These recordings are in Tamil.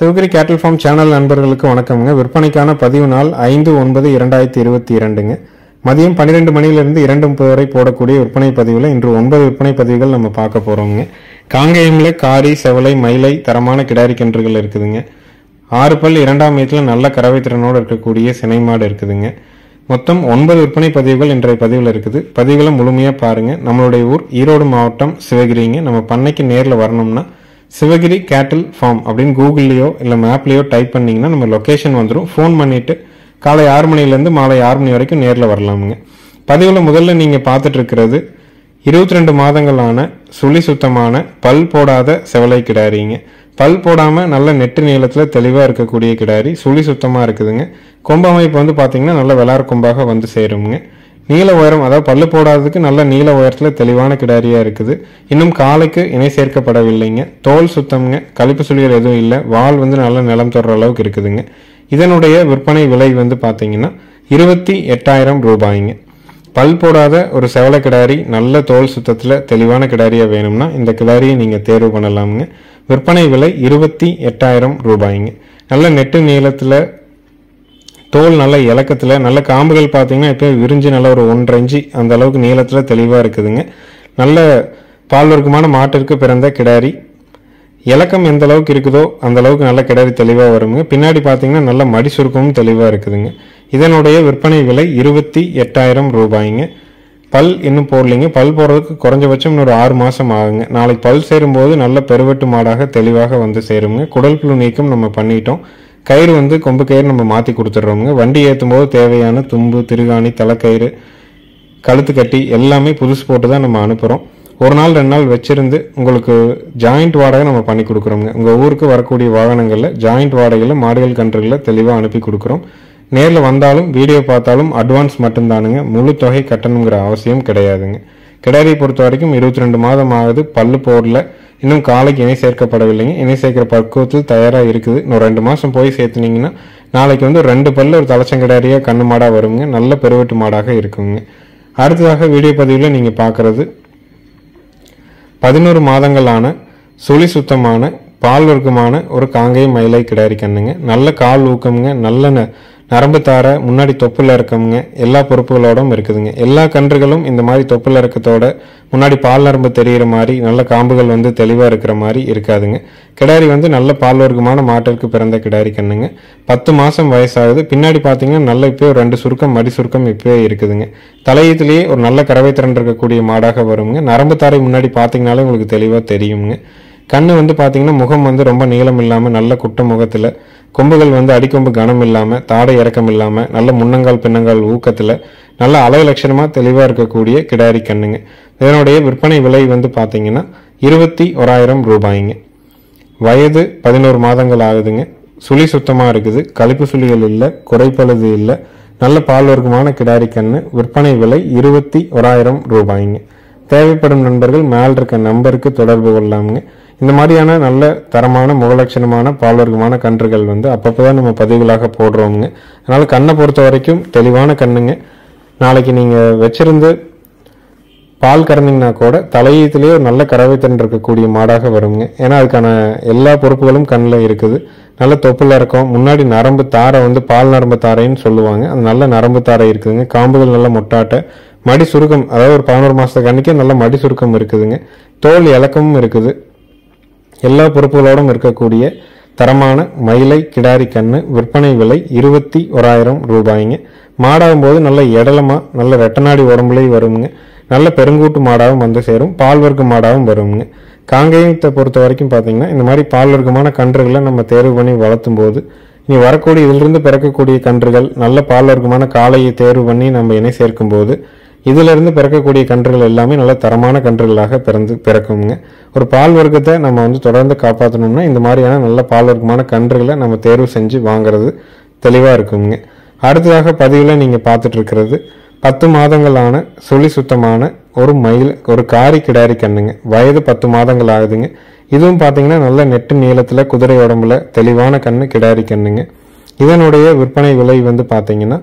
சிவகிரி கேட்டல் ஃபார்ம் சேனல் நண்பர்களுக்கு வணக்கம்ங்க. விற்பனைக்கான பதிவு நாள் ஐந்து ஒன்பது இரண்டாயிரத்தி இருபத்தி இரண்டுங்க. மதியம் பன்னிரெண்டு மணியிலிருந்து இரண்டு முப்பது வரை போடக்கூடிய விற்பனை பதிவில் இன்று ஒன்பது விற்பனை பதிவுகள் நம்ம பார்க்க போகிறோங்க காங்கேயமில் காரி செவலை மயிலை தரமான கிடாரி கன்றுகள் இருக்குதுங்க. ஆறு பல் இரண்டாம் மீட்டில் நல்ல கறவை திறனோடு இருக்கக்கூடிய சினை மாடு இருக்குதுங்க. மொத்தம் ஒன்பது விற்பனை பதிவுகள் இன்றைய பதிவில் இருக்குது. பதிவுகளை முழுமையாக பாருங்கள் நம்மளுடைய ஊர் ஈரோடு மாவட்டம் சிவகிரிங்க. நம்ம பண்ணைக்கு நேரில் வரணும்னா சிவகிரி கேட்டில் ஃபார்ம் அப்படின்னு கூகுள்லேயோ இல்லை மேப்லேயோ டைப் பண்ணிங்கன்னா நம்ம லொக்கேஷன் வந்துடும் ஃபோன் பண்ணிட்டு காலை ஆறு மணிலேருந்து மாலை ஆறு மணி வரைக்கும் நேரில் வரலாமுங்க. பதிவில் முதல்ல நீங்கள் பார்த்துட்ருக்கிறது இருபத்தி ரெண்டு மாதங்களான சுழி சுத்தமான பல் போடாத செவலை கிடாரிங்க. பல் போடாமல் நல்ல நெட்டு நீளத்தில் தெளிவாக இருக்கக்கூடிய கிடாரி சுழி சுத்தமாக இருக்குதுங்க. கொம்பமைப்பு வந்து பார்த்தீங்கன்னா நல்ல வெளார் கொம்பாக வந்து சேருங்க நீள உயரம் அதாவது பல்லு போடாததுக்கு நல்ல நீள உயரத்தில் தெளிவான கிடாரியாக இருக்குது. இன்னும் காலைக்கு இணை சேர்க்கப்படவில்லைங்க. தோல் சுத்தம்ங்க. கழிப்பு சுழியல் எதுவும் இல்லை. வால் வந்து நல்ல நிலம் தொடுற அளவுக்கு இருக்குதுங்க. இதனுடைய விற்பனை விலை வந்து பார்த்தீங்கன்னா இருபத்தி எட்டாயிரம் ரூபாய்ங்க. பல் போடாத ஒரு செவல கிடாரி நல்ல தோல் சுத்தத்தில் தெளிவான கிடாரியாக வேணும்னா இந்த கிடாரியை நீங்கள் தேர்வு பண்ணலாமுங்க. விற்பனை விலை இருபத்தி எட்டாயிரம் ரூபாய்ங்க. நல்ல நெட்டு நீளத்தில் தோல் நல்ல இலக்கத்தில் நல்ல காம்புகள் பார்த்தீங்கன்னா எப்பயும் விரிஞ்சு நல்ல ஒரு ஒன்றரை இன்ச்சு அந்த அளவுக்கு நீளத்தில் தெளிவாக இருக்குதுங்க. நல்ல பால்வர்க்கமான மாட்டிற்கு பிறந்த கிடாரி. இலக்கம் எந்த அளவுக்கு இருக்குதோ அந்த அளவுக்கு நல்ல கிடாரி தெளிவாக வருங்க. பின்னாடி பார்த்தீங்கன்னா நல்ல மடி சுருக்கமும் தெளிவாக இருக்குதுங்க. இதனுடைய விற்பனை விலை இருபத்தி எட்டாயிரம் ரூபாய்ங்க. பல் இன்னும் போடலைங்க. பல் போடுறதுக்கு குறைஞ்சபட்சம் இன்னொரு ஆறு மாதம் ஆகுங்க. நாளைக்கு பல் சேரும்போது நல்ல பெருவெட்டு மாடாக தெளிவாக வந்து சேருங்க. குடல் புழு நீக்கம் நம்ம பண்ணிட்டோம். கயிறு வந்து கொம்பு கயிறு நம்ம மாற்றி கொடுத்துட்றோமுங்க வண்டி ஏற்றும் போது தேவையான தும்பு திருகாணி தலைக்கயிறு கழுத்து கட்டி எல்லாமே புதுசு போட்டு தான் நம்ம அனுப்புகிறோம் ஒரு நாள் ரெண்டு நாள் வச்சுருந்து உங்களுக்கு ஜாயிண்ட் வாடகை நம்ம பண்ணி கொடுக்குறோங்க. உங்கள் ஊருக்கு வரக்கூடிய வாகனங்களில் ஜாயிண்ட் வாடகையில் மாடுகள் கன்றுகளில் தெளிவாக அனுப்பி கொடுக்குறோம். நேரில் வந்தாலும் வீடியோ பார்த்தாலும் அட்வான்ஸ் மட்டும்தானுங்க. முழு தொகை கட்டணுங்கிற அவசியம் கிடையாதுங்க. கிடாரியை பொறுத்த வரைக்கும் இருபத்தி ரெண்டு மாதம் ஆகுது. பல்லு போடல. இன்னும் காலைக்கு இணை சேர்க்கப்படவில்லைங்க. இணை சேர்க்கிற பக்குவத்தில் தயாராக இருக்குது. இன்னும் ரெண்டு மாதம் போய் சேர்த்துனீங்கன்னா நாளைக்கு வந்து ரெண்டு பல்லு ஒரு தலைச்சங்கடாரியாக கண்ணு மாடாக வருங்க. நல்ல பெருவெட்டு மாடாக இருக்குங்க. அடுத்ததாக வீடியோ பதிவில் நீங்கள் பார்க்குறது பதினோரு மாதங்களான சுழி சுத்தமான பால் வர்க்கமான ஒரு காங்கை மயிலை கிடாரி கண்ணுங்க. நல்ல கால் ஊக்கமுங்க. நல்ல ந- நரம்பு தார முன்னாடி தொப்புல இருக்கவங்க எல்லா பொறுப்புகளோடும் இருக்குதுங்க. எல்லா கன்றுகளும் இந்த மாதிரி தொப்புல இறக்கத்தோட முன்னாடி பால் நரம்பு தெரியிற மாதிரி நல்ல காம்புகள் வந்து தெளிவாக இருக்கிற மாதிரி இருக்காதுங்க. கிடாரி வந்து நல்ல பால் வர்க்கமான மாட்டிற்கு பிறந்த கிடாரி கண்ணுங்க. பத்து மாதம் வயசாகுது. பின்னாடி பார்த்தீங்கன்னா நல்ல இப்போயே ரெண்டு சுருக்கம் மடி சுருக்கம் இப்போயே இருக்குதுங்க. தலையத்திலேயே ஒரு நல்ல கறவை திறன் இருக்கக்கூடிய மாடாக வருங்க. நரம்பு தாரை முன்னாடி பார்த்தீங்கனாலே உங்களுக்கு தெளிவாக தெரியுங்க. கண்ணு வந்து பார்த்தீங்கன்னா முகம் வந்து ரொம்ப நீளம் இல்லாமல் நல்ல குட்ட முகத்தில் கொம்புகள் வந்து அடிக்கொம்பு கனம் இல்லாமல் தாடை இறக்கம் இல்லாமல் நல்ல முன்னங்கால் பின்னங்கால் ஊக்கத்தில் நல்ல அலை லட்சணமாக தெளிவாக இருக்கக்கூடிய கிடாரி கண்ணுங்க. இதனுடைய விற்பனை விலை வந்து பார்த்தீங்கன்னா இருபத்தி ஓராயிரம் ரூபாய்ங்க. வயது பதினோரு மாதங்கள் ஆகுதுங்க. சுழி சுத்தமாக இருக்குது. கழிப்பு சுழிகள் இல்லை குறைப்பழுது இல்லை. நல்ல பால் வர்க்கமான கிடாரி கண்ணு. விற்பனை விலை இருபத்தி ஓராயிரம் ரூபாய்ங்க. தேவைப்படும் நண்பர்கள் மேல் இருக்க நம்பருக்கு தொடர்பு கொள்ளலாமுங்க இந்த மாதிரியான நல்ல தரமான முகலட்சணமான பால்வர்க்கமான கன்றுகள் வந்து அப்பப்போ தான் நம்ம பதிவுகளாக போடுறோமுங்க. அதனால் கண்ணை பொறுத்த வரைக்கும் தெளிவான கண்ணுங்க. நாளைக்கு நீங்கள் வச்சிருந்து பால் கறந்தீங்கன்னா கூட தலையீத்துலேயே ஒரு நல்ல கறவைத்தன் இருக்கக்கூடிய மாடாக வருங்க. ஏன்னா அதுக்கான எல்லா பொறுப்புகளும் கண்ணில் இருக்குது. நல்ல தொப்புல இருக்கும். முன்னாடி நரம்பு தாரை வந்து பால் நரம்பு தாரைன்னு சொல்லுவாங்க. அது நல்ல நரம்பு தாரை இருக்குதுங்க. காம்புகள் நல்ல முட்டாட்டை மடி சுருக்கம் அதாவது ஒரு பதினோரு மாதத்துக்கு அன்றைக்கே நல்ல மடி சுருக்கம் இருக்குதுங்க. தோல் இலக்கமும் இருக்குது. எல்லா பொறுப்புகளோடும் இருக்கக்கூடிய தரமான மயிலை கிடாரி கண்ணு விற்பனை விலை இருபத்தி ஓராயிரம் ரூபாய்ங்க. மாடாகும் போது நல்ல எடலமாக நல்ல வெட்டநாடி உடம்புலையும் வருங்க நல்ல பெருங்கூட்டு மாடாகவும் வந்து சேரும் பால் வர்க்க மாடாகவும் வருங்க காங்கேயத்தை பொறுத்த வரைக்கும் பார்த்தீங்கன்னா இந்த மாதிரி பால் வர்க்கமான கன்றுகளை நம்ம தேர்வு பண்ணி வளர்த்தும் போது இனி வரக்கூடிய இதிலிருந்து பிறக்கக்கூடிய கன்றுகள் நல்ல பால் வர்க்கமான காளையை தேர்வு பண்ணி நம்ம இணை சேர்க்கும் போது இதிலிருந்து பிறக்கக்கூடிய கன்றுகள் எல்லாமே நல்ல தரமான கன்றுகளாக பிறந்து பிறக்குங்க. ஒரு பால் வர்க்கத்தை நம்ம வந்து தொடர்ந்து காப்பாற்றணும்னா இந்த மாதிரியான நல்ல பால் வர்க்கமான கன்றுகளை நம்ம தேர்வு செஞ்சு வாங்குறது தெளிவாக இருக்குங்க. அடுத்ததாக பதிவில் நீங்கள் பார்த்துட்டு இருக்கிறது பத்து மாதங்களான சுழி சுத்தமான ஒரு மயில் ஒரு காரி கிடாரி கண்ணுங்க. வயது பத்து மாதங்கள் ஆகுதுங்க. இதுவும் பார்த்தீங்கன்னா நல்ல நெட்டு நீளத்தில் குதிரை உடம்புல தெளிவான கண்ணு கிடாரி கண்ணுங்க. இதனுடைய விற்பனை விலை வந்து பார்த்தீங்கன்னா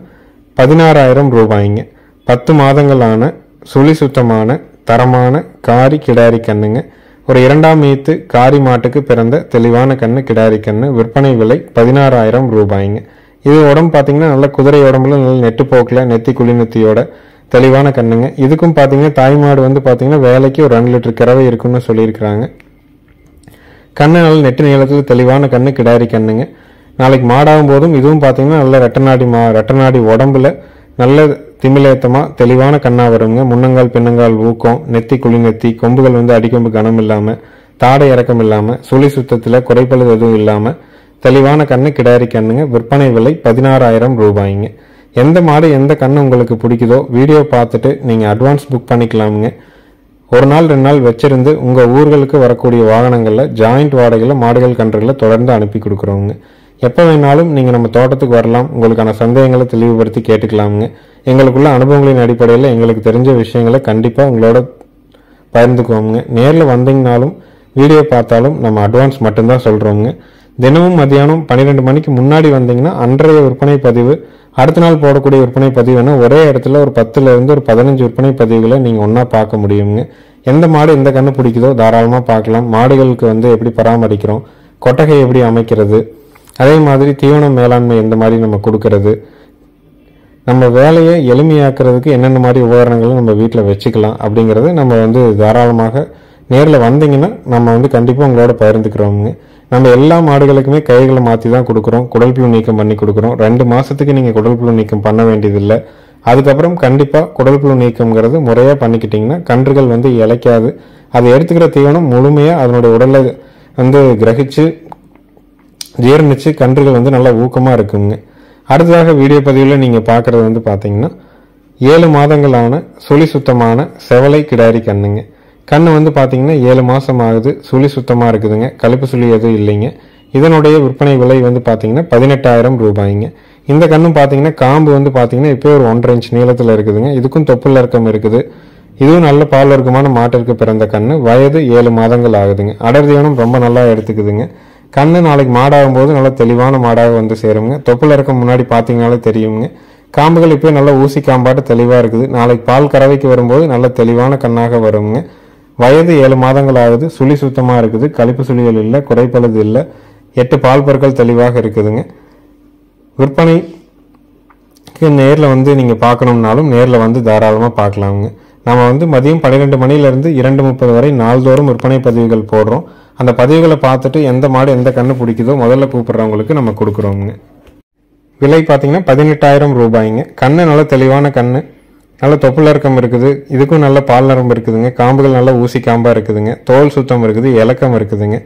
பதினாறாயிரம் ரூபாய்ங்க. பத்து மாதங்களான சுழி சுத்தமான தரமான காரி கிடாரி கண்ணுங்க. ஒரு இரண்டாம் ஈத்து காரி மாட்டுக்கு பிறந்த தெளிவான கண்ணு கிடாரி கண்ணு. விற்பனை விலை பதினாறாயிரம் ரூபாய்ங்க. இது உடம்பு பார்த்தீங்கன்னா நல்ல குதிரை உடம்புல நல்ல நெட்டு போக்கில் நெத்தி குளிநெத்தியோட தெளிவான கண்ணுங்க. இதுக்கும் பார்த்தீங்கன்னா தாய்மாடு வந்து பார்த்தீங்கன்னா வேலைக்கு ஒரு ரெண்டு லிட்டர் கிரவை இருக்குன்னு சொல்லியிருக்கிறாங்க. கண்ணு நல்ல நெட்டு நீளத்தில் தெளிவான கண்ணு கிடாரி கண்ணுங்க. நாளைக்கு மாடாகும் போதும் இதுவும் பார்த்தீங்கன்னா நல்ல ரெட்டநாடி மா ரெட்டநாடி உடம்புல நல்ல திமிலேத்தமா தெளிவான கண்ணா வருங்க முன்னங்கால் பின்னங்கால் ஊக்கம் நெத்தி குழி நெத்தி கொம்புகள் வந்து அடிக்கொம்பு கனம் இல்லாம தாடை இறக்கம் இல்லாம சுழி சுத்தத்துல குறைப்பழுது எதுவும் இல்லாம தெளிவான கண்ணு கிடாரி கண்ணுங்க விற்பனை விலை பதினாறாயிரம் ரூபாய்ங்க. எந்த மாடு எந்த கண்ணு உங்களுக்கு பிடிக்குதோ வீடியோ பார்த்துட்டு நீங்க அட்வான்ஸ் புக் பண்ணிக்கலாமுங்க. ஒரு நாள் ரெண்டு நாள் வச்சிருந்து உங்க ஊர்களுக்கு வரக்கூடிய வாகனங்கள்ல ஜாயிண்ட் வாடகையில மாடுகள் கன்றுகளை தொடர்ந்து அனுப்பி கொடுக்குறோங்க எப்போ வேணாலும் நீங்க நம்ம தோட்டத்துக்கு வரலாம். உங்களுக்கான சந்தேகங்களை தெளிவுபடுத்தி கேட்டுக்கலாமுங்க. எங்களுக்குள்ள அனுபவங்களின் அடிப்படையில் எங்களுக்கு தெரிஞ்ச விஷயங்களை கண்டிப்பாக உங்களோட பகிர்ந்துக்குவோங்க நேரில் வந்தீங்கனாலும் வீடியோ பார்த்தாலும் நம்ம அட்வான்ஸ் மட்டும்தான் சொல்கிறோங்க தினமும் மதியானம் பன்னிரெண்டு மணிக்கு முன்னாடி வந்தீங்கன்னா அன்றைய விற்பனை பதிவு அடுத்த நாள் போடக்கூடிய விற்பனை பதிவுனா ஒரே இடத்துல ஒரு பத்துலேருந்து ஒரு பதினஞ்சு விற்பனை பதிவுகளை நீங்கள் ஒன்றா பார்க்க முடியுங்க. எந்த மாடு எந்த கண்ணு பிடிக்குதோ தாராளமாக பார்க்கலாம். மாடுகளுக்கு வந்து எப்படி பராமரிக்கிறோம் கொட்டகை எப்படி அமைக்கிறது அதே மாதிரி தீவன மேலாண்மை எந்த மாதிரி நம்ம கொடுக்கறது நம்ம வேலையை எளிமையாக்குறதுக்கு என்னென்ன மாதிரி உபகரணங்களை நம்ம வீட்டில் வச்சுக்கலாம் அப்படிங்கிறத நம்ம வந்து தாராளமாக நேரில் வந்தீங்கன்னா நம்ம வந்து கண்டிப்பாக உங்களோட பகிர்ந்துக்கிறோமுங்க. நம்ம எல்லா மாடுகளுக்குமே கைகளை மாற்றி தான் கொடுக்குறோம். குடல் புழு நீக்கம் பண்ணி கொடுக்குறோம். ரெண்டு மாதத்துக்கு நீங்கள் குடல் புழு நீக்கம் பண்ண வேண்டியதில்லை. அதுக்கப்புறம் கண்டிப்பாக குடல் புழு நீக்கம்ங்கிறது முறையாக பண்ணிக்கிட்டிங்கன்னா கன்றுகள் வந்து இளைக்காது அதை எடுத்துக்கிற தீவனம் முழுமையாக அதனுடைய உடலை வந்து கிரகிச்சு ஜீரணிச்சு கன்றுகள் வந்து நல்லா ஊக்கமாக இருக்குங்க. அடுத்ததாக வீடியோ பதிவில் நீங்கள் பார்க்குறது வந்து பார்த்தீங்கன்னா ஏழு மாதங்களான சுழி சுத்தமான செவலை கிடாரி கண்ணுங்க. கண்ணு வந்து பார்த்தீங்கன்னா ஏழு மாதம் ஆகுது சுழி சுத்தமாக இருக்குதுங்க. கழுப்பு சுழி எதுவும் இல்லைங்க. இதனுடைய விற்பனை விலை வந்து பார்த்தீங்கன்னா பதினெட்டாயிரம் ரூபாய்ங்க. இந்த கண்ணும் பார்த்தீங்கன்னா காம்பு வந்து பார்த்தீங்கன்னா இப்போ ஒரு ஒன்றரை இன்ச் நீளத்தில் இருக்குதுங்க. இதுக்கும் தொப்புள் இறக்கம் இருக்குது. இதுவும் நல்ல பால் வர்க்கமான மாட்டிற்கு பிறந்த கண்ணு. வயது ஏழு மாதங்கள் ஆகுதுங்க. அடர்தியானம் ரொம்ப நல்லா எடுத்துக்குதுங்க. கண்ணு நாளைக்கு மாடாகும் போது நல்லா தெளிவான மாடாக வந்து சேருங்க தொப்பில் இருக்க முன்னாடி பார்த்தீங்கனாலே தெரியுங்க காம்புகள் இப்போ நல்லா ஊசி காம்பாட்டு தெளிவாக இருக்குது. நாளைக்கு பால் கறவைக்கு வரும்போது நல்ல தெளிவான கண்ணாக வருங்க வயது ஏழு மாதங்கள் ஆகுது. சுழி சுத்தமாக இருக்குது. கழிப்பு சுழிகள் இல்லை குறைப்பழுது இல்லை. எட்டு பால் பற்கள் தெளிவாக இருக்குதுங்க. விற்பனைக்கு நேரில் வந்து நீங்கள் பார்க்கணும்னாலும் நேரில் வந்து தாராளமாக பார்க்கலாமுங்க. நம்ம வந்து மதியம் பன்னிரெண்டு மணிலேருந்து இரண்டு முப்பது வரை நாள்தோறும் விற்பனை பதிவுகள் போடுறோம். அந்த பதிவுகளை பார்த்துட்டு எந்த மாடு எந்த கண்ணு பிடிக்குதோ முதல்ல கூப்பிட்றவங்களுக்கு நம்ம கொடுக்குறோங்க. விலை பார்த்தீங்கன்னா பதினெட்டாயிரம் ரூபாய்ங்க. கண்ணு நல்ல தெளிவான கண்ணு. நல்ல தொப்புள் இறக்கம் இருக்குது. இதுக்கும் நல்ல பால் நரம்பு இருக்குதுங்க. காம்புகள் நல்ல ஊசி காம்பாக இருக்குதுங்க. தோல் சுத்தம் இருக்குது. இலக்கம் இருக்குதுங்க.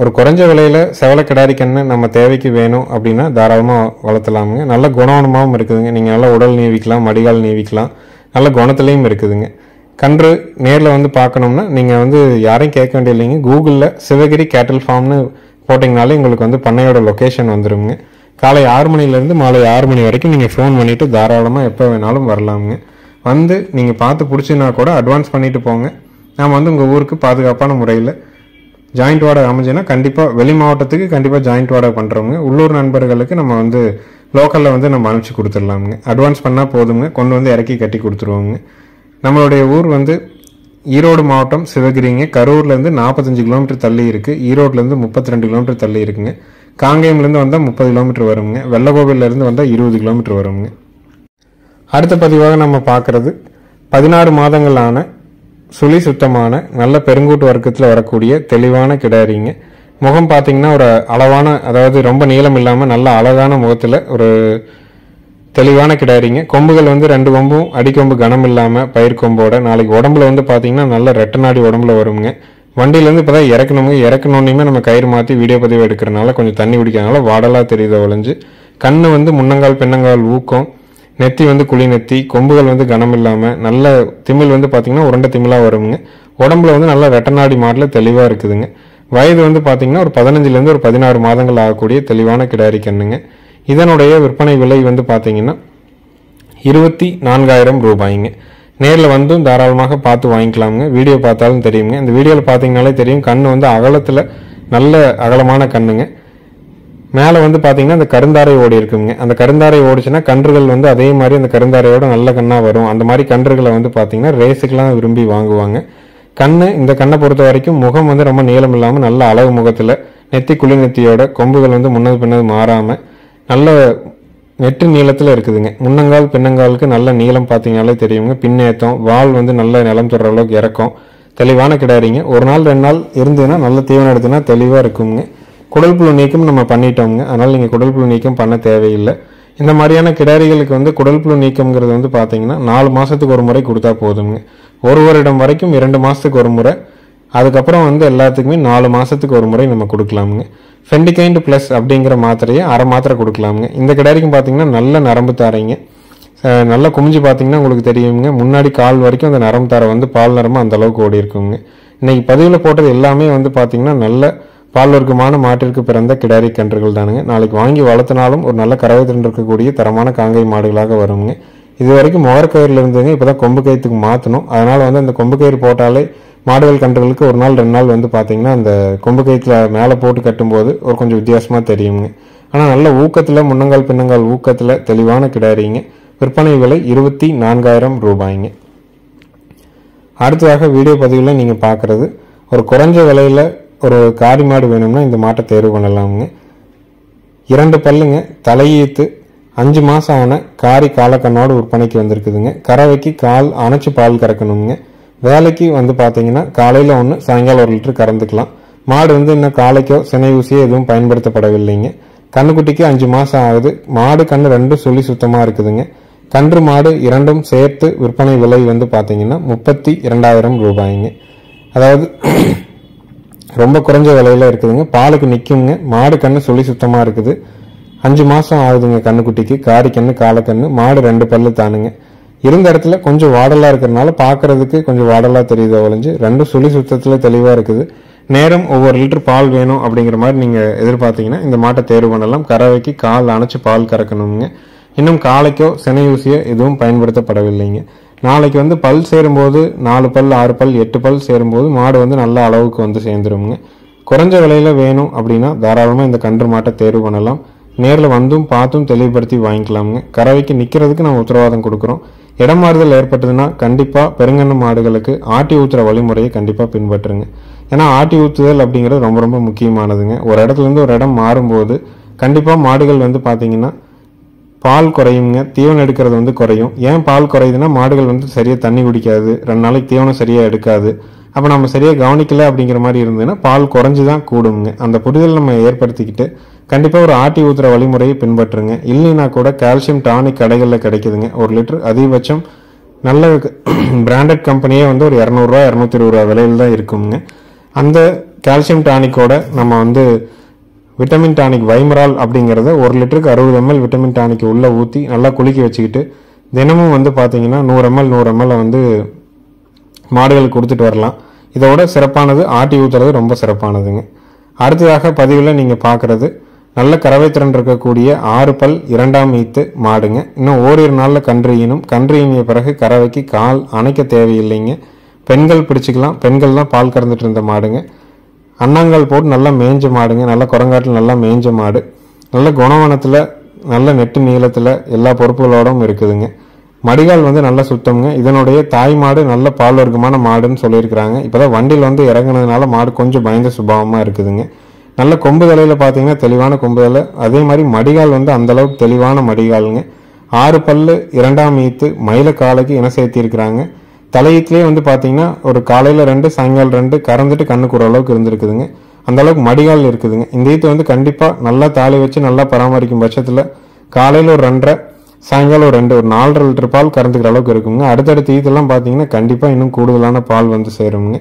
ஒரு குறைஞ்ச விலையில் செவல கிடாரி கண்ணு நம்ம தேவைக்கு வேணும் அப்படின்னா தாராளமாக வளர்த்தலாமுங்க. நல்ல குணவனமாகவும் இருக்குதுங்க. நீங்கள் நல்லா உடல் நீவிக்கலாம் மடிகால் நீவிக்கலாம். நல்ல குணத்துலேயும் இருக்குதுங்க. கன்று நேரில் வந்து பார்க்கணும்னா நீங்கள் வந்து யாரையும் கேட்க வேண்டிய இல்லைங்க கூகுளில் சிவகிரி கேட்டல் ஃபார்ம்னு போட்டிங்கனாலே உங்களுக்கு வந்து பண்ணையோட லொக்கேஷன் வந்துருங்க. காலை ஆறு மணிலேருந்து மாலை ஆறு மணி வரைக்கும் நீங்கள் ஃபோன் பண்ணிவிட்டு தாராளமாக எப்போ வேணாலும் வரலாமுங்க. வந்து நீங்கள் பார்த்து பிடிச்சினா கூட அட்வான்ஸ் பண்ணிவிட்டு போங்க. நாம் வந்து உங்கள் ஊருக்கு பாதுகாப்பான முறையில் ஜாயிண்ட் வாடகை அமைஞ்சுன்னா கண்டிப்பாக வெளி மாவட்டத்துக்கு கண்டிப்பாக ஜாயிண்ட் வாடகை பண்ணுறவங்க உள்ளூர் நண்பர்களுக்கு நம்ம வந்து லோக்கலில் வந்து நம்ம அனுப்பிச்சி கொடுத்துடலாமுங்க. அட்வான்ஸ் பண்ணால் போதுங்க. கொண்டு வந்து இறக்கி கட்டி கொடுத்துருவோங்க. நம்மளுடைய ஊர் வந்து ஈரோடு மாவட்டம் சிவகிரிங்க. கரூர்லேருந்து நாற்பத்தஞ்சு கிலோமீட்டர் தள்ளி இருக்குது ஈரோட்லேருந்து முப்பத்தி ரெண்டு கிலோமீட்டர் தள்ளி இருக்குங்க. காங்கேயம்லேருந்து வந்தால் முப்பது கிலோமீட்டர் வருங்க. வெள்ளகோவிலேருந்து வந்தால் இருபது கிலோமீட்டர் வருங்க. அடுத்த பதிவாக நம்ம பார்க்குறது பதினாறு மாதங்களான சுழி சுத்தமான நல்ல பெருங்கூட்டு வர்க்கத்தில் வரக்கூடிய தெளிவான கிடாரிங்க. முகம் பார்த்தீங்கன்னா ஒரு அளவான அதாவது ரொம்ப நீளம் இல்லாமல் நல்ல அழகான முகத்தில் ஒரு தெளிவான கிடாரிங்க கொம்புகள் வந்து ரெண்டு கொம்பும் அடிக்கொம்பு கனம் இல்லாமல் பயிர் கொம்போட நாளைக்கு உடம்புல வந்து பார்த்தீங்கன்னா நல்ல ரெட்டநாடி உடம்புல வருங்க. வண்டியிலேருந்து இப்போ தான் இறக்கணுங்க. இறக்கணுன்னே நம்ம கயிறு மாற்றி வீடியோ பதிவு எடுக்கிறனால கொஞ்சம் தண்ணி குடிக்கிறனால வாடலாக தெரியுது ஒழிஞ்சு. கண்ணு வந்து முன்னங்கால் பின்னங்கால் ஊக்கம். நெத்தி வந்து குழி நெத்தி. கொம்புகள் வந்து கனம் இல்லாமல் நல்ல திமிழ் வந்து பார்த்தீங்கன்னா உருண்டை திமிழாக வருங்க. உடம்புல வந்து நல்ல ரெட்டநாடி மாடலில் தெளிவாக இருக்குதுங்க. வயது வந்து பார்த்தீங்கன்னா ஒரு பதினஞ்சுலேருந்து ஒரு பதினாறு மாதங்கள் ஆகக்கூடிய தெளிவான கிடாரி கண்ணுங்க. இதனுடைய விற்பனை விலை வந்து பார்த்தீங்கன்னா இருபத்தி நான்காயிரம் ரூபாய்ங்க. நேரில் வந்தும் தாராளமாக பார்த்து வாங்கிக்கலாமுங்க. வீடியோ பார்த்தாலும் தெரியுங்க. இந்த வீடியோவில் பார்த்தீங்கனாலே தெரியும். கண் வந்து அகலத்தில் நல்ல அகலமான கண்ணுங்க. மேலே வந்து பார்த்தீங்கன்னா அந்த கருந்தாரை ஓடி இருக்குங்க. அந்த கருந்தாரை ஓடிச்சுன்னா கன்றுகள் வந்து அதே மாதிரி அந்த கருந்தாரையோட நல்ல கண்ணாக வரும். அந்த மாதிரி கன்றுகளை வந்து பார்த்தீங்கன்னா ரேஸுக்கெலாம் விரும்பி வாங்குவாங்க. கண் இந்த கண்ணை பொறுத்த வரைக்கும் முகம் வந்து ரொம்ப நீளம் இல்லாமல் நல்ல அளவு முகத்தில் நெத்தி குளிர் நெத்தியோட கொம்புகள் வந்து முன்னது பின்னது மாறாமல் நல்ல நெட்டு நீளத்தில் இருக்குதுங்க. முன்னங்கால் பின்னங்காலுக்கு நல்ல நீளம் பார்த்தீங்கனாலே தெரியுங்க. பின்னேத்தம் வால் வந்து நல்ல நிலம் தொடர அளவுக்கு இறக்கும். தெளிவான கிடாரிங்க. ஒரு நாள் ரெண்டு நாள் இருந்ததுன்னா நல்ல தீவனம் எடுத்துனா தெளிவாக இருக்குங்க. குடல் புழு நீக்கம் நம்ம பண்ணிட்டோங்க அதனால் நீங்கள் குடல் புழு நீக்கம் பண்ண தேவையில்லை. இந்த மாதிரியான கிடாரிகளுக்கு வந்து குடல் புழு நீக்கம்ங்கிறது வந்து பார்த்தீங்கன்னா நாலு மாதத்துக்கு ஒரு முறை கொடுத்தா போதுங்க ஒரு வருடம் வரைக்கும் இரண்டு மாதத்துக்கு ஒரு முறை அதுக்கப்புறம் வந்து எல்லாத்துக்குமே நாலு மாதத்துக்கு ஒரு முறை நம்ம கொடுக்கலாமுங்க. ஃபெண்டிகைண்ட் ப்ளஸ் அப்படிங்கிற மாத்திரையை அரை மாத்திரை கொடுக்கலாமுங்க. இந்த கிடாரிக்கும் பார்த்தீங்கன்னா நல்ல நரம்பு தாரைங்க. நல்லா குமிஞ்சு பார்த்தீங்கன்னா உங்களுக்கு தெரியுங்க முன்னாடி கால் வரைக்கும் அந்த நரம்பு தாரை வந்து பால் நரம்பு அந்த அளவுக்கு ஓடி இருக்குங்க. இன்னைக்கு பதிவில் போட்டது எல்லாமே வந்து பார்த்தீங்கன்னா நல்ல பால்வர்க்கமான மாட்டிற்கு பிறந்த கிடாரி கன்றுகள் தானுங்க. நாளைக்கு வாங்கி வளர்த்தினாலும் ஒரு நல்ல கறவை திறன் இருக்கக்கூடிய தரமான காங்கை மாடுகளாக வருங்க இது வரைக்கும் முகரக்கயிறுல இருந்ததுங்க. இப்போதான் கொம்பு கயிற்றுக்கு மாற்றணும் அதனால் வந்து அந்த கொம்பு கயிறு போட்டாலே மாடுகள் கன்றுகளுக்கு ஒரு நாள் ரெண்டு நாள் வந்து பார்த்தீங்கன்னா அந்த கொம்பு கயிற்றுல மேலே போட்டு கட்டும்போது ஒரு கொஞ்சம் வித்தியாசமாக தெரியுங்க. ஆனால் நல்ல ஊக்கத்தில் முன்னங்கால் பின்னங்கால் ஊக்கத்தில் தெளிவான கிடாரிங்க. விற்பனை விலை இருபத்தி நான்காயிரம் ரூபாய்ங்க. அடுத்ததாக வீடியோ பதிவில் நீங்கள் பார்க்குறது ஒரு குறைஞ்ச விலையில் ஒரு காரி மாடு வேணும்னா இந்த மாட்டை தேர்வு பண்ணலாமுங்க. இரண்டு பல்லுங்க தலையீத்து அஞ்சு மாதம் ஆன காரி காலக்கண்ணோடு விற்பனைக்கு வந்திருக்குதுங்க. கறவைக்கு கால் அணைச்சு பால் கறக்கணுங்க. வேலைக்கு வந்து பார்த்தீங்கன்னா காலையில் ஒன்று சாயங்காலம் ஒரு லிட்டர் கறந்துக்கலாம். மாடு வந்து இன்னும் காலைக்கோ சினை ஊசியோ எதுவும் பயன்படுத்தப்படவில்லைங்க. கண்ணுக்குட்டிக்கு அஞ்சு மாதம் ஆகுது. மாடு கண்ணு ரெண்டும் சொல்லி சுத்தமாக இருக்குதுங்க. கன்று மாடு இரண்டும் சேர்த்து விற்பனை விலை வந்து பார்த்தீங்கன்னா முப்பத்தி இரண்டாயிரம் ரூபாய்ங்க. அதாவது ரொம்ப குறைஞ்ச விலையில இருக்குதுங்க. பாலுக்கு நிற்குங்க மாடு கண்ணு சொல்லி சுத்தமாக இருக்குது. அஞ்சு மாதம் ஆகுதுங்க கண்ணுக்குட்டிக்கு. காரி கண்ணு காலக்கண்ணு மாடு ரெண்டு பல்லு தானுங்க. இருந்த இடத்துல கொஞ்சம் வாடலாக இருக்கிறனால பார்க்கறதுக்கு கொஞ்சம் வாடலாக தெரியுது ஒழிஞ்சு. ரெண்டும் சுழி சுத்தத்தில் தெளிவாக இருக்குது. நேரம் ஒவ்வொரு லிட்டர் பால் வேணும் அப்படிங்கிற மாதிரி நீங்கள் எதிர்பார்த்தீங்கன்னா இந்த மாட்டை தேர்வு பண்ணலாம். கறவைக்கு கால் அணைச்சி பால் கறக்கணுங்க. இன்னும் காலைக்கோ சினையூசியோ எதுவும் பயன்படுத்தப்படவில்லைங்க. நாளைக்கு வந்து பல் சேரும்போது நாலு பல் ஆறு பல் எட்டு பல் சேரும்போது மாடு வந்து நல்ல அளவுக்கு வந்து சேர்ந்துருங்க. குறைஞ்ச விலையில் வேணும் அப்படின்னா தாராளமாக இந்த கன்று மாட்டை தேர்வு பண்ணலாம். நேரில் வந்தும் பார்த்தும் தெளிவுபடுத்தி வாங்கிக்கலாமுங்க. கறவைக்கு நிற்கிறதுக்கு நம்ம உத்தரவாதம் கொடுக்குறோம். இடம் மாறுதல் ஏற்பட்டதுன்னா கண்டிப்பாக பெருங்கண்ண மாடுகளுக்கு ஆட்டி ஊற்றுற வழிமுறையை கண்டிப்பாக பின்பற்றுங்க. ஏன்னா ஆட்டி ஊத்துதல் அப்படிங்கிறது ரொம்ப ரொம்ப முக்கியமானதுங்க. ஒரு இடத்துல இருந்து ஒரு இடம் மாறும்போது கண்டிப்பாக மாடுகள் வந்து பார்த்தீங்கன்னா பால் குறையுங்க. தீவனம் எடுக்கிறது வந்து குறையும். ஏன் பால் குறையுதுன்னா மாடுகள் வந்து சரியாக தண்ணி குடிக்காது. ரெண்டு நாளைக்கு தீவனம் சரியாக எடுக்காது. அப்போ நம்ம சரியாக கவனிக்கலை அப்படிங்கிற மாதிரி இருந்ததுன்னா பால் குறைஞ்சி தான் கூடுங்க அந்த புரிதல் நம்ம ஏற்படுத்திக்கிட்டு கண்டிப்பாக ஒரு ஆட்டி ஊத்துற வழிமுறையை பின்பற்றுங்க. இல்லைன்னா கூட கால்சியம் டானிக் கடைகளில் கிடைக்குதுங்க. ஒரு லிட்டர் அதிகபட்சம் நல்ல பிராண்டட் கம்பெனியே வந்து ஒரு இரநூறுவா இரநூத்தி இருபது ரூபா விலையில் தான் இருக்குங்க. அந்த கால்சியம் டானிக்கோட நம்ம வந்து விட்டமின் டானிக் வைமரால் அப்படிங்கிறத ஒரு லிட்டருக்கு அறுபது எம்எல் விட்டமின் டானிக் உள்ளே ஊற்றி நல்லா குலுக்கி வச்சுக்கிட்டு தினமும் வந்து பார்த்தீங்கன்னா நூறு எம்எல் நூறு எம்எல் வந்து மாடுகளுக்கு கொடுத்துட்டு வரலாம். இதோட சிறப்பானது ஆட்டி ஊற்றுறது ரொம்ப சிறப்பானதுங்க. அடுத்ததாக பதிவில் நீங்கள் பார்க்குறது நல்ல கறவை திறன் இருக்கக்கூடிய ஆறு பல் இரண்டாம் ஈத்து மாடுங்க. இன்னும் ஓரிரு நாளில் கன்றியினும் கன்றியினிய கன்று ஈனிய பிறகு கறவைக்கு கால் அணைக்க தேவையில்லைங்க. பெண்கள் பிடிச்சிக்கலாம். பெண்கள் தான் பால் கறந்துட்டு இருந்த மாடுங்க. அண்ணாங்கால் போட்டு நல்லா மேய்ஞ்ச மாடுங்க. நல்லா குரங்காட்டில் நல்லா மேய்ஞ்ச மாடு. நல்ல குணவனத்தில் நல்ல நெட்டு நீளத்தில் எல்லா பொறுப்புகளோடும் இருக்குதுங்க. மடிகால் வந்து நல்ல சுத்தம்ங்க. இதனுடைய தாய் மாடு நல்ல பால் வர்க்கமான மாடுன்னு சொல்லியிருக்கிறாங்க. இப்போதான் வண்டியில் வந்து இறங்குனதுனால மாடு கொஞ்சம் பயந்த சுபாவமாக இருக்குதுங்க. நல்ல கொம்பு தலையில் பார்த்தீங்கன்னா தெளிவான கொம்பு தலை. அதே மாதிரி மடிகால் வந்து அந்த அளவுக்கு தெளிவான மடிகாலுங்க. ஆறு பல்லு இரண்டாம் ஈத்து மயில காலைக்கு இன சேர்த்திருக்கிறாங்க. தலையீத்துலேயே வந்து பார்த்தீங்கன்னா ஒரு காலையில் ரெண்டு சாயங்காலம் ரெண்டு கறந்துட்டு கண்ணுக்கு ஒரு அளவுக்கு இருந்திருக்குதுங்க. அந்த அளவுக்கு மடிகால் இருக்குதுங்க. இந்த ஈத்து வந்து கண்டிப்பாக நல்லா தாலி வச்சு நல்லா பராமரிக்கும் பட்சத்தில் காலையில் ஒரு ரெண்டரை சாயங்காலம் ஒரு ரெண்டு ஒரு நாலரை லிட்டர் பால் கறந்துக்கிற அளவுக்கு இருக்குங்க. அடுத்தடுத்த ஈத்தெல்லாம் பார்த்தீங்கன்னா கண்டிப்பாக இன்னும் கூடுதலான பால் வந்து சேருங்க.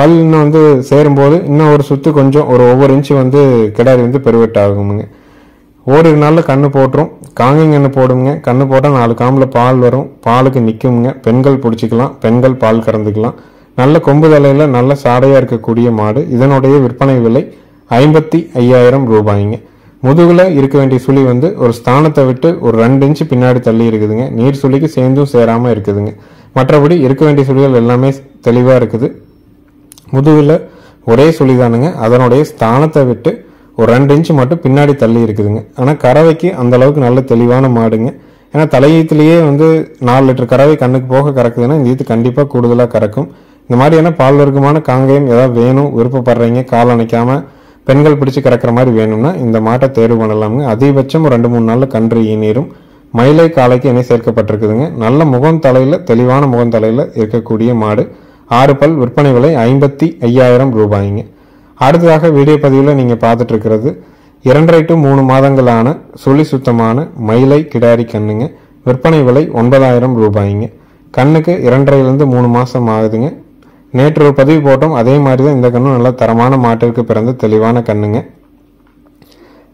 பல் இன்னும் வந்து சேரும்போது இன்னும் ஒரு சுத்து கொஞ்சம் ஒரு ஒவ்வொரு இன்ச்சு வந்து கிடாரி வந்து பெருவெட்டு ஆகுமுங்க ஓரிரு நாளில் கண்ணு போட்டுரும். காங்கிங் கண்ணு போடுங்க கண்ணு போட்டால் நாலு காம்பில் பால் வரும். பாலுக்கு நிற்குங்க பெண்கள் பிடிச்சிக்கலாம். பெண்கள் பால் கறந்துக்கலாம். நல்ல கொம்பு தலையில் நல்ல சாடையாக இருக்கக்கூடிய மாடு. இதனுடைய விற்பனை விலை ஐம்பத்தி ஐயாயிரம் ரூபாய்ங்க. முதுகில் இருக்க வேண்டிய சுழி வந்து ஒரு ஸ்தானத்தை விட்டு ஒரு ரெண்டு இன்ச்சு பின்னாடி தள்ளி இருக்குதுங்க. நீர் சுழிக்கு சேர்ந்தும் சேராமல் இருக்குதுங்க. மற்றபடி இருக்க வேண்டிய சுழிகள் எல்லாமே தெளிவாக இருக்குது. முதுகில் ஒரே சுழிதானுங்க. அதனுடைய ஸ்தானத்தை விட்டு ஒரு ரெண்டு இன்ச்சு மட்டும் பின்னாடி தள்ளி இருக்குதுங்க. ஆனால் கறவைக்கு அந்த அளவுக்கு நல்ல தெளிவான மாடுங்க. ஏன்னா தலையீத்துலேயே வந்து நாலு லிட்டர் கறவை கண்ணுக்கு போக கறக்குதுன்னா இந்த ஈத்து கண்டிப்பாக கூடுதலாக கறக்கும். இந்த மாதிரியான பால் வர்க்கமான காங்கேயம் ஏதாவது வேணும் விருப்பப்படுறீங்க கால் அணைக்காமல் பெண்கள் பிடிச்சி கறக்கிற மாதிரி வேணும்னா இந்த மாட்டை தேர்வு பண்ணலாமுங்க. அதிகபட்சம் ரெண்டு மூணு நாளில் கன்று ஈநீரும் மயிலை காலைக்கு இணை சேர்க்கப்பட்டிருக்குதுங்க. நல்ல முகம் தலையில் தெளிவான முகம் தலையில் இருக்கக்கூடிய மாடு. ஆறு பல் விற்பனை விலை ஐம்பத்தி ஐயாயிரம் ரூபாய்ங்க. அடுத்ததாக வீடியோ பதிவில் நீங்கள் பார்த்துட்டு இருக்கிறது இரண்டரை டு மூணு மாதங்களான சுழி சுத்தமான மயிலை கிடாரி கண்ணுங்க. விற்பனை விலை ஒன்பதாயிரம் ரூபாய்ங்க. கண்ணுக்கு இரண்டரைலேருந்து மூணு மாதம் ஆகுதுங்க. நேற்று ஒரு பதிவு போட்டோம். அதே மாதிரி தான் இந்த கண்ணும் நல்ல தரமான மாட்டிற்கு பிறந்த தெளிவான கண்ணுங்க.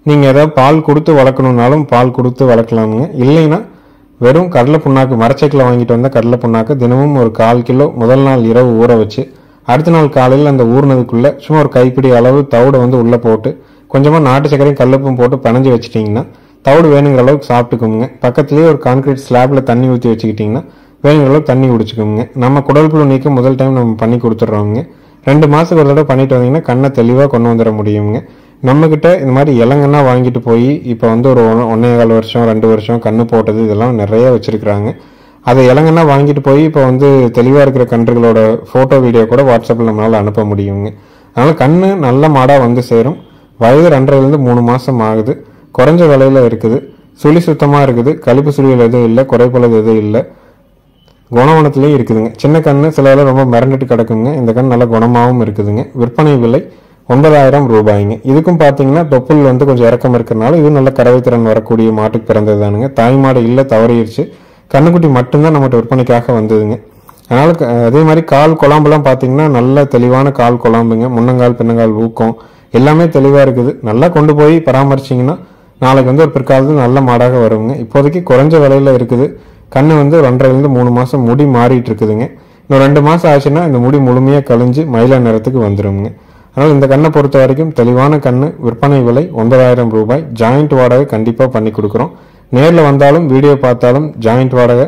நீங்கள் ஏதாவது பால் கொடுத்து வளர்க்கணுன்னாலும் பால் கொடுத்து வளர்க்கலாமுங்க. இல்லைன்னா வெறும் கடலை புண்ணாக்கு மரச்சைக்கில் வாங்கிட்டு வந்த கடலை புண்ணாக்கு தினமும் ஒரு கால் கிலோ முதல் நாள் இரவு ஊற வச்சு அடுத்த நாள் காலையில் அந்த ஊறினதுக்குள்ளே சும்மா ஒரு கைப்பிடி அளவு தவிடை வந்து உள்ளே போட்டு கொஞ்சமாக நாட்டு சக்கரையும் கல்லுப்பும் போட்டு பனைஞ்சு வச்சுட்டிங்கன்னா தவிடு வேணுங்கிற அளவுக்கு சாப்பிட்டுக்குங்க. பக்கத்துலேயே ஒரு கான்கிரீட் ஸ்லாப்ல தண்ணி ஊற்றி வச்சுக்கிட்டிங்கன்னா வேணுங்கிற அளவுக்கு தண்ணி குடிச்சுக்கோங்க. நம்ம குடல் புழு நீக்கம் முதல் டைம் நம்ம பண்ணி கொடுத்துட்றோங்க. ரெண்டு மாதத்துக்கு ஒரு தடவை பண்ணிட்டு வந்தீங்கன்னா கண்ணை தெளிவாக கொண்டு வந்துட முடியுங்க. நம்மக்கிட்ட இந்த மாதிரி இளங்கன்னா வாங்கிட்டு போய் இப்போ வந்து ஒரு ஒன்றே கால் வருஷம் ரெண்டு வருஷம் கண்ணு போட்டது இதெல்லாம் நிறைய வச்சுருக்குறாங்க. அதை இளங்கன்னா வாங்கிட்டு போய் இப்போ வந்து தெளிவாக இருக்கிற கன்றுகளோட ஃபோட்டோ வீடியோ கூட வாட்ஸ்அப்பில் நம்மளால் அனுப்ப முடியுங்க. அதனால் கண் நல்ல மாடாக வந்து சேரும். வயது ரெண்டரைலேருந்து மூணு மாதம் ஆகுது. குறைஞ்ச விலையில இருக்குது. சுழி சுத்தமாக இருக்குது. கழிப்பு சுழியில் எதுவும் இல்லை. குறைப்பளது எதுவும் இல்லை. குணவனத்துலேயும் இருக்குதுங்க. சின்ன கண் சில ரொம்ப மிரண்டுட்டு கிடக்குங்க. இந்த கண் நல்ல குணமாகவும் இருக்குதுங்க. விற்பனை விலை ஒன்பதாயிரம் ரூபாய்ங்க. இதுக்கும் பார்த்தீங்கன்னா தொப்புள் வந்து கொஞ்சம் இறக்கம் இருக்கிறனால இது நல்ல கறவைத்திறன் வரக்கூடிய மாட்டுக்கு பிறந்ததுதானுங்க. தாய் மாடு இல்லை தவறிடுச்சு கண்ணுக்குட்டி மட்டும்தான் நம்மகிட்ட விற்பனைக்காக வந்ததுங்க. அதனால் க- அதே மாதிரி கால் குழம்புலாம் பார்த்தீங்கன்னா நல்ல தெளிவான கால் குழம்புங்க. முன்னங்கால் பின்னங்கால் ஊக்கம். எல்லாமே தெளிவாக இருக்குது. நல்லா கொண்டு போய் பராமரிச்சிங்கன்னா நாளைக்கு வந்து ஒரு பிற்காலத்தில் நல்ல மாடாக வருங்க. இப்போதைக்கு குறைஞ்ச விலையில இருக்குது. கண்ணு வந்து ரெண்டரைலேருந்து மூணு மாதம் முடி மாறிட்டு இருக்குதுங்க. இன்னும் ரெண்டு மாதம் ஆச்சுன்னா இந்த முடி முழுமையாக கழிஞ்சு மயில நிறத்துக்கு வந்துருங்க. அதனால் இந்த கண்ணை பொறுத்த வரைக்கும் தெளிவான கண்ணு விற்பனை விலை ஒன்பதாயிரம் ரூபாய் ஜாயிண்ட் வாடகை கண்டிப்பாக பண்ணி கொடுக்குறோம். நேரில் வந்தாலும் வீடியோ பார்த்தாலும் ஜாயிண்ட் வாடகை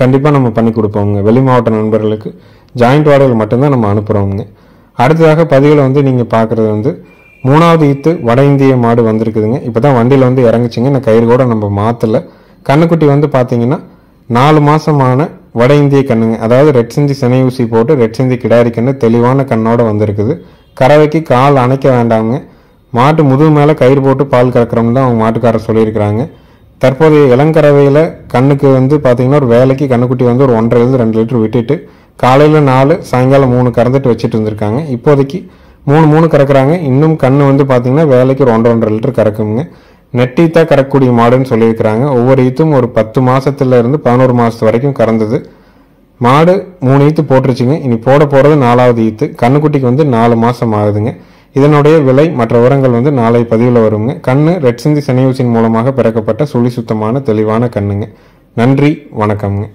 கண்டிப்பாக நம்ம பண்ணி கொடுப்போங்க வெளி மாவட்ட நண்பர்களுக்கு ஜாயிண்ட் வாடகைகள் மட்டும்தான் நம்ம அனுப்புகிறோங்க அடுத்ததாக பதிவில் வந்து நீங்கள் பார்க்குறது வந்து மூணாவது ஈத்து வட இந்திய மாடு வந்திருக்குதுங்க. இப்போ தான் வண்டியில் வந்து இறங்குச்சிங்க. இந்த கயிறு கூட நம்ம மாற்றல கண்ணுக்குட்டி வந்து பார்த்தீங்கன்னா நாலு மாதமான வட இந்திய கண்ணுங்க அதாவது ரெட் சிந்தி சினை ஊசி போட்டு ரெட் சிந்தி கிடாரி கண்ணு தெளிவான கண்ணோட வந்திருக்குது. கறவைக்கு கால் அணைக்க வேண்டாமுங்க. மாட்டு முதுகு மேலே கயிறு போட்டு பால் கறக்குறோம்னு தான் அவங்க மாட்டுக்காரர் சொல்லியிருக்கிறாங்க. தற்போதைய இளங்கறவையில் கண்ணுக்கு வந்து பார்த்தீங்கன்னா ஒரு வேலைக்கு கண்ணுக்குட்டி வந்து ஒரு ஒன்றரைலேருந்து ரெண்டு லிட்டர் விட்டுட்டு காலையில் நாலு சாயங்காலம் மூணு கறந்துட்டு வச்சுட்டு இருந்திருக்காங்க. இப்போதைக்கு மூணு மூணு கறக்குறாங்க. இன்னும் கண்ணு வந்து பார்த்தீங்கன்னா வேலைக்கு ஒரு ஒன்றரை ஒன்றரை லிட்டர் கறக்குங்க. நெட்டீத்தா கறக்கக்கூடிய மாடுன்னு சொல்லியிருக்கிறாங்க. ஒவ்வொரு ஈத்தும் ஒரு பத்து மாதத்துல இருந்து பதினோரு மாதத்து வரைக்கும் கறந்தது. மாடு மூணு ஈத்து போட்டுருச்சுங்க. இனி போட போகிறது நாலாவது ஈத்து. கண்ணுக்குட்டிக்கு வந்து நாலு மாதம் ஆகுதுங்க. இதனுடைய விலை மற்ற உரங்கள் வந்து நாளை பதிவில் வருங்க. கண்ணு ரெட் சிந்தி மூலமாக பிறக்கப்பட்ட சுழி சுத்தமான தெளிவான கண்ணுங்க. நன்றி வணக்கம்ங்க.